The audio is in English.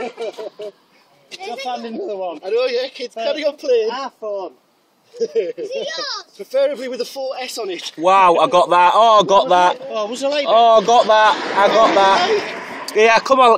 I'll find another one. I know, yeah, kids, carry on playing. Our phone. Preferably with a 4S on it. Wow, I got that. Oh, I got that. Oh, was it like Oh, I got that. I got that. Yeah, come on.